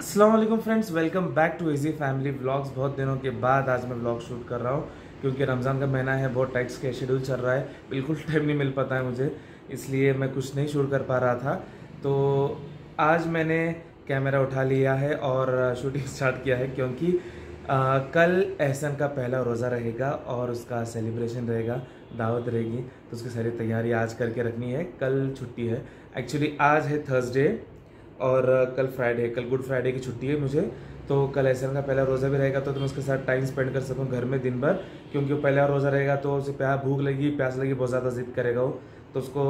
Aslam friends welcome back to easy family vlogs बहुत दिनों के बाद आज मैं व्लॉग शूट कर रहा हूँ क्योंकि रमज़ान का महीना है बहुत टैक्स के शेड्यूल चल रहा है। बिल्कुल टाइम नहीं मिल पाता है मुझे इसलिए मैं कुछ नहीं शूट कर पा रहा था। तो आज मैंने कैमरा उठा लिया है और शूटिंग स्टार्ट किया है क्योंकि आ, कल एहसन का पहला रोज़ा रहेगा और उसका सेलिब्रेशन रहेगा दावत रहेगी। तो उसकी सारी तैयारी आज करके रखनी है कल छुट्टी है। एक्चुअली आज है थर्सडे और कल फ्राइडे कल गुड फ्राइडे की छुट्टी है मुझे तो कल एहसन का पहला रोज़ा भी रहेगा तो मैं उसके साथ टाइम स्पेंड कर सकूँ घर में दिन भर क्योंकि वो पहला रोज़ा रहेगा तो उसे प्यार भूख लगी प्यास लगी बहुत ज़्यादा जिद करेगा वो तो उसको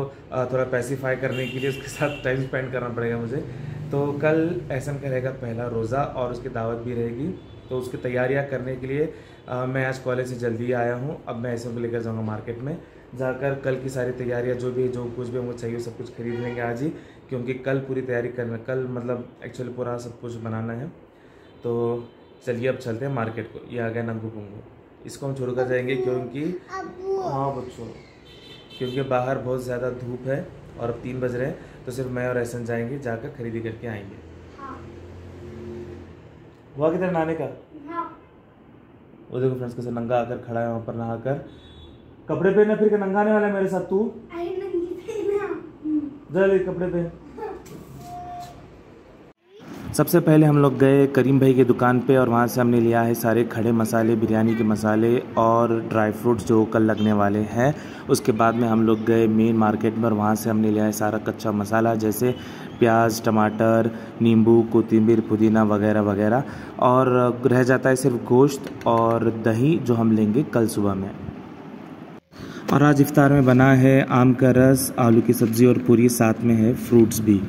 थोड़ा पैसिफाई करने के लिए उसके साथ टाइम स्पेंड करना पड़ेगा मुझे। तो कल एहसन का रहेगा पहला रोज़ा और उसकी दावत भी रहेगी तो उसकी तैयारियाँ करने के लिए आ, मैं आज कॉलेज से जल्दी आया हूँ अब मैं ऐसे को लेकर जाऊँगा मार्केट में जाकर कल की सारी तैयारियाँ जो भी जो कुछ भी हमको चाहिए सब कुछ खरीद लेंगे आज ही। क्योंकि कल पूरी तैयारी करना कल मतलब एक्चुअली पूरा सब कुछ बनाना है। तो चलिए अब चलते हैं मार्केट को। ये आ गया नंगू पुंगू। इसको हम छोड़ कर जाएँगे क्योंकि हाँ बच्चों क्योंकि बाहर बहुत ज़्यादा धूप है और अब तीन बज रहे हैं तो सिर्फ़ मैं और ऐसा जाएँगे जाकर खरीदी करके आएँगे। हुआ किधर नहाने का? वो देखो फ्रेंड्स कैसे नंगा आकर खड़ा है वहाँ पर नहाकर। कपड़े पहने फिर के नंगाने वाला है मेरे साथ तू? जल्दी कपड़े पहन। सबसे पहले हम लोग गए करीम भाई की दुकान पे और वहाँ से हमने लिया है सारे खड़े मसाले, बिरयानी के मसाले और ड्राई फ्रूट्स जो कल लगने वाले हैं। उसके बाद में हम लोग गए मेन मार्केट में और वहाँ से हमने लिया है सारा कच्चा मसाला जैसे प्याज, टमाटर, नींबू कोतिम्बीर पुदीना वगैरह वगैरह। और रह जाता है सिर्फ़ गोश्त और दही जो हम लेंगे कल सुबह में। और आज इफ्तार में बना है आम का रस, आलू की सब्ज़ी और पूरी साथ में है फ्रूट्स भी।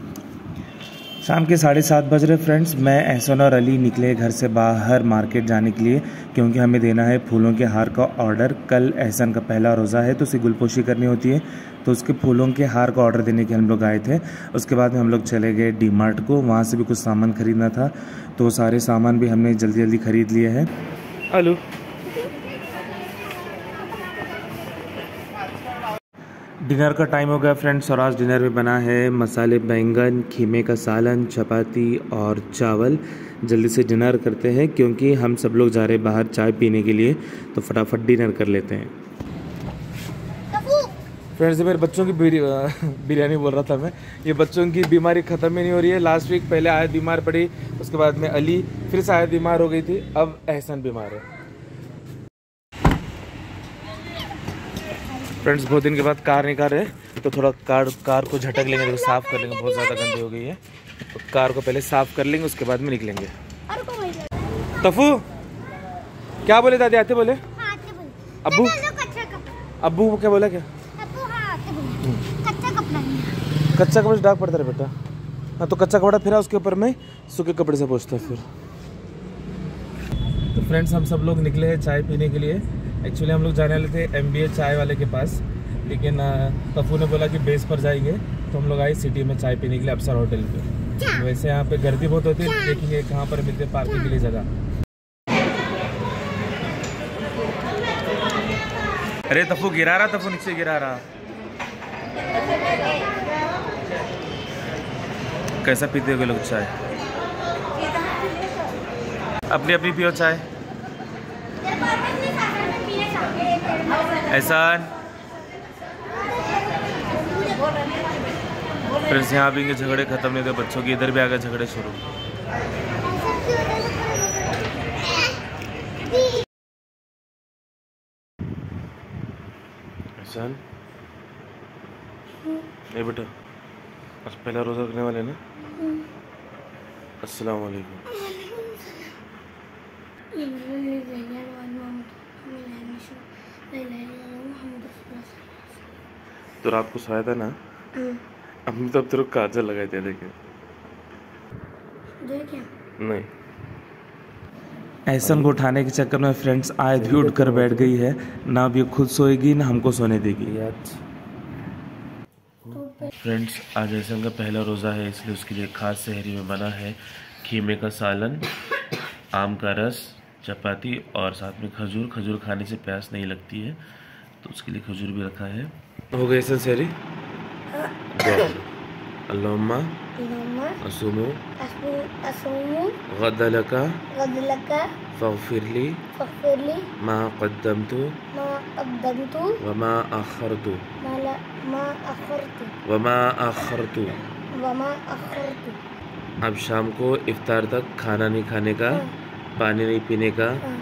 शाम के साढ़े सात बज रहे फ्रेंड्स, मैं एहसन और अली निकले घर से बाहर मार्केट जाने के लिए, क्योंकि हमें देना है फूलों के हार का ऑर्डर। कल एहसन का पहला रोज़ा है तो उसे गुलपोशी करनी होती है। तो उसके फूलों के हार का ऑर्डर देने के हम लोग आए थे। उसके बाद में हम लोग चले गए डी मार्ट को, वहाँ से भी कुछ सामान ख़रीदना था। तो सारे सामान भी हमने जल्दी जल्दी ख़रीद लिए हैं। आलू डिनर का टाइम हो गया फ्रेंड्स और आज डिनर में बना है। मसाले बैंगन खीमे का सालन चपाती और चावल। जल्दी से डिनर करते हैं क्योंकि हम सब लोग जा रहे हैं बाहर चाय पीने के लिए तो फटाफट डिनर कर लेते हैं। फ्रेंड्स मेरे बच्चों की बिरयानी बोल रहा था मैं। ये बच्चों की बीमारी ख़त्म ही नहीं हो रही है। लास्ट वीक पहले आयत बीमार पड़ी उसके बाद में अली फिर से आयत बीमार हो गई थी। अब एहसन बीमार है। फ्रेंड्स, बहुत दिन के बाद कार निकाल रहे तो थोड़ा कार कार को झटक लेंगे तो साफ़ कर लेंगे, बहुत ज़्यादा गंदी हो गई है। तो कार को पहले साफ़ कर लेंगे, उसके बाद में निकलेंगे। तफू, क्या बोले दादी? आते बोले? अबू अबू क्या बोला क्या? कच्चा कपड़ा डाक पड़ता है बेटा। हाँ तो कच्चा कपड़ा फिर उसके ऊपर मैं, सूखे कपड़े से पोछता फिर। तो फ्रेंड्स, हम सब लोग निकले हैं चाय पीने के लिए। एक्चुअली हम लोग जाने वाले थे एमबीए चाय वाले के पास लेकिन पप्पू ने बोला कि बेस पर जाएँगे तो हम लोग आए सिटी में चाय पीने के लिए अफसर होटल पे। वैसे यहाँ पे गर्दी बहुत होती है देखेंगे कहाँ पर मिलते पार्किंग के लिए जगह। अरे तफू गिरा रहा तफू नीचे गिरा रहा। कैसा पीते हो लोग चाय? अपनी अपनी पियो चाय। एहसान। फ्रेंड्स यहाँ भी झगड़े ख़त्म नहीं थे बच्चों की इधर भी आ गए झगड़े शुरू। एहसान। ए बेटा आज पहला रोज़ा रखने वाले ना? अस्सलाम वालेकुम तो रात को सोया था ना? अम्मी तो अब तेरे काजल लगाए थे देखे। नहीं। ऐसा को उठाने के चक्कर में फ्रेंड्स आयत भी उठ कर बैठ गई है। ना अब ये खुद सोएगी ना हमको सोने देगी। फ्रेंड्स आज ऐसा का पहला रोज़ा है इसलिए उसके लिए खास शहरी में बना है खीमे का सालन आम का रस चपाती और साथ में खजूर खजूर खाने से प्यास नहीं लगती है तो उसके लिए खजूर भी रखा है। हो गए सर? सैरी हाँ। गदलका गदलका फगफिरली फगफिरली मा कद्दमतु मा कद्दमतु अखरतु मा अखरतु अखरतु। अखरतु। अब शाम को इफ्तार तक खाना नहीं खाने का हाँ। पानी नहीं पीने का हाँ,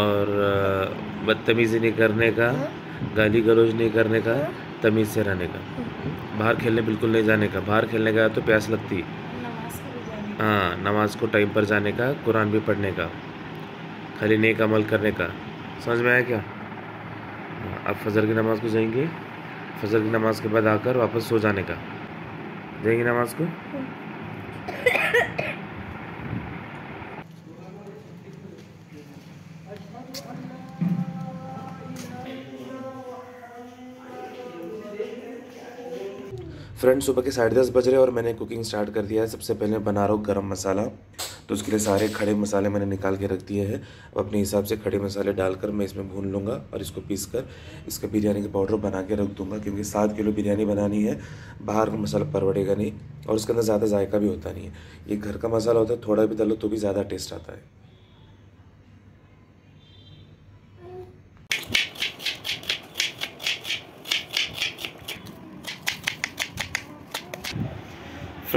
और बदतमीज़ी नहीं करने का हाँ, गाली गलौज नहीं करने का हाँ। तमीज़ से रहने का। बाहर खेलने बिल्कुल नहीं जाने का। बाहर खेलने गया तो प्यास लगती। हाँ नमाज़ को टाइम पर जाने का कुरान भी पढ़ने का खाली नेक अमल करने का। समझ में आया क्या? अब फजर की नमाज़ को जाएँगे। फजर की नमाज़ के बाद आकर वापस सो जाने का। जाएँगे नमाज़ को? फ्रेंड्स, सुबह के साढ़े दस बज रहे और मैंने कुकिंग स्टार्ट कर दिया है। सबसे पहले बना रहा हूँ गरम मसाला। तो उसके लिए सारे खड़े मसाले मैंने निकाल के रख दिए हैं। अब अपने हिसाब से खड़े मसाले डालकर मैं इसमें भून लूँगा और इसको पीस कर इसका बिरयानी का पाउडर बना के रख दूँगा, क्योंकि सात किलो बिरयानी बनानी है। बाहर का मसाला परवड़ेगा नहीं और उसके अंदर ज़्यादा जायका भी होता नहीं है। ये घर का मसाला होता है, थोड़ा भी डालो तो भी ज़्यादा टेस्ट आता है।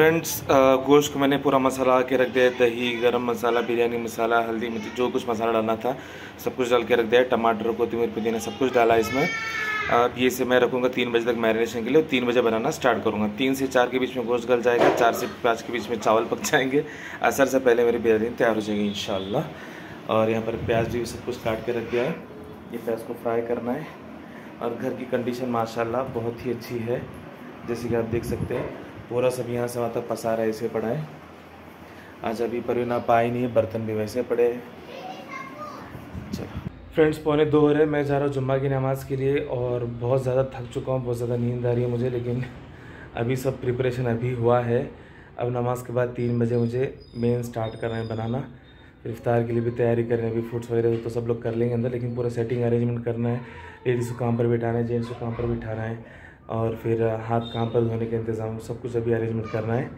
फ्रेंड्स गोश्त को मैंने पूरा मसाला के रख दिया, दही, गरम मसाला, बिरयानी मसाला, हल्दी मिर्ची, जो कुछ मसाला डालना था, सब कुछ डाल के रख दिया, टमाटर कोथिमीर पुदीना, सब कुछ डाला इसमें। अब ये से मैं रखूँगा तीन बजे तक मैरिनेशन के लिए, तीन बजे बनाना स्टार्ट करूँगा। तीन से चार के बीच में गोश्त गल जाएगा, चार से पाँच के बीच में चावल पक जाएँगे। असर से पहले मेरी बिरयानी तैयार हो जाएगी इन और यहाँ पर प्याज भी सब कुछ काट के रख दिया है। ये प्याज को फ्राई करना है। और घर की कंडीशन माशाल्लाह बहुत ही अच्छी है, जैसे कि आप देख सकते हैं। पूरा सब यहाँ से वहाँ तक पसारा ऐसे पड़ा है आज अभी पर ना पाए नहीं है बर्तन भी वैसे पड़े चलो। फ्रेंड्स, पौने दो हो रहे मैं जा रहा हूँ जुम्मा की नमाज़ के लिए और बहुत ज़्यादा थक चुका हूँ, बहुत ज़्यादा नींद आ रही है मुझे, लेकिन अभी सब प्रिपरेशन अभी हुआ है। अब नमाज़ के बाद तीन बजे मुझे मेन स्टार्ट करना है बनाना। फिर इफ्तार के लिए भी तैयारी कर रहे हैं, अभी फूड्स वगैरह तो सब लोग कर लेंगे अंदर, लेकिन पूरा सेटिंग अरेंजमेंट करना है। लेडीज़ को काम पर बिठाना है जेंट्स को काम पर बिठाना है। और फिर हाथ काम पर धोने के इंतज़ाम, सब कुछ अभी अरेंजमेंट करना है।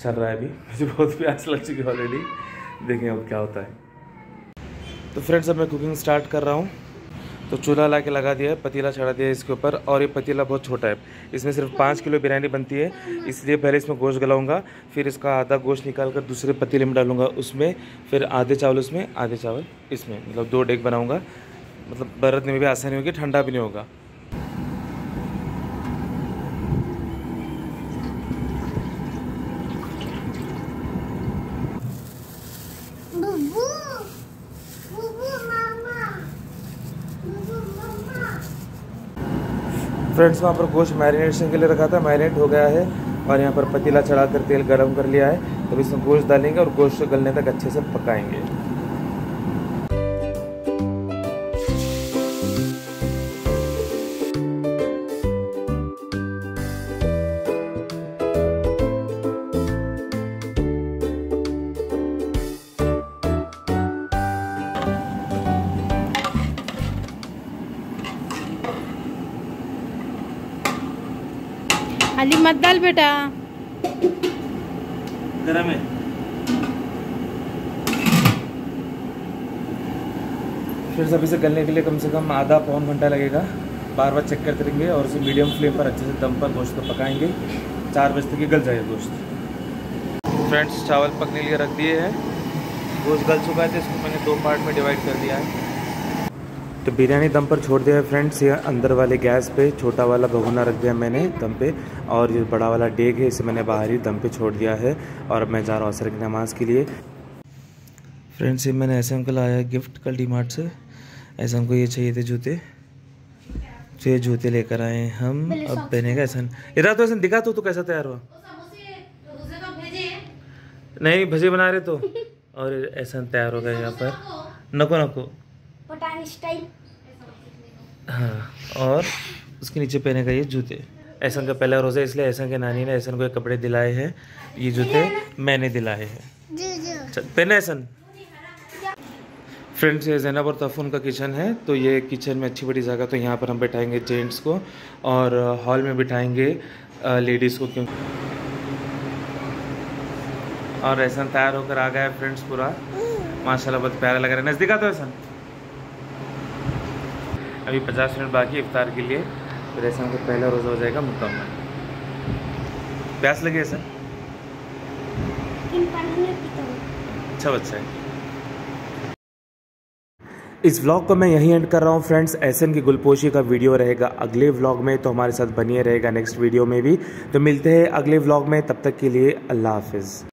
चल रहा है अभी। मुझे बहुत प्यास लग चुकी है ऑलरेडी देखें अब क्या होता है। तो फ्रेंड्स अब मैं कुकिंग स्टार्ट कर रहा हूँ। तो चूल्हा ला के लगा दिया है, पतीला चढ़ा दिया है इसके ऊपर और ये पतीला बहुत छोटा है। इसमें सिर्फ़ पाँच किलो बिरयानी बनती है। इसलिए पहले इसमें गोश्त गलाऊँगा, फिर इसका आधा गोश्त निकाल कर दूसरे पतीले में डालूँगा उसमें, फिर आधे चावल उसमें, आधे चावल इसमें। मतलब दो डेग बनाऊँगा। मतलब बरतने में भी आसानी होगी, ठंडा भी नहीं होगा। फ्रेंड्स, वहाँ पर गोश्त मैरिनेशन के लिए रखा था, मैरिनेट हो गया है और यहाँ पर पतीला चढ़ा कर तेल गर्म कर लिया है। तब इसमें गोश्त डालेंगे और गोश्त गलने तक अच्छे से पकाएँगे। खाली मत डाल बेटा। गरम है। फिर सब इसे गलने के लिए कम से कम आधा पौन घंटा लगेगा। बार बार चेक करते रहेंगे और उसे मीडियम फ्लेम पर अच्छे से दम पर गोश्त को पकाएँगे। चार बजे तक ये गल जाएगा गोश्त। फ्रेंड्स चावल पकने के लिए रख दिए हैं। गोश्त गल चुका है तो इसको मैंने दो पार्ट में डिवाइड कर दिया है। तो बिरयानी दम पर छोड़ दिया है फ्रेंड्स ये अंदर वाले गैस पे छोटा वाला भगोना रख दिया मैंने दम पे और ये बड़ा वाला डेग है इसे मैंने बाहर ही दम पे छोड़ दिया है और अब मैं जा रहा हूँ असर की नमाज़ के लिए। फ्रेंड्स ये मैंने ऐसे को लाया गिफ्ट कल डी मार्ट से ऐसे हमको ये चाहिए थे जूते। तो ये जूते लेकर आए हम अब पहनेगा ऐसा। इधर तो ऐसा दिखा तो तू कैसा तैयार हुआ? नहीं भजे बना रहे तो। और ऐसा तैयार हो गया यहाँ पर। नको नको। स्टाइल हाँ और उसके नीचे पहनेगा ये जूते। ऐसा का पहला रोज़ा है, इसलिए ऐसा के नानी ने ऐसा को कपड़े दिलाए हैं। ये जूते मैंने दिलाए हैं। चल पहने ऐसन। फ्रेंड्स ये जैनब और तफून का किचन है। तो ये किचन में अच्छी बड़ी जगह तो यहाँ पर हम बैठाएँगे जेंट्स को और हॉल में बिठाएँगे लेडीज़ को क्यों? और ऐसा तैयार होकर आ गया है फ्रेंड्स पूरा। माशाल्लाह बहुत प्यारा लग रहा है। नज़दीक आता है ऐसा अभी पचास मिनट बाकी इफ्तार के लिए। फिर ऐसा को पहला रोज़ा हो जाएगा मुकम्मल। प्यास लगी ऐसा अच्छा बच्चा है। इस व्लॉग को मैं यहीं एंड कर रहा हूँ फ्रेंड्स एसन की गुलपोशी का वीडियो रहेगा अगले व्लॉग में तो हमारे साथ बनिए रहेगा नेक्स्ट वीडियो में भी। तो मिलते हैं अगले व्लॉग में तब तक के लिए अल्लाह हाफिज़।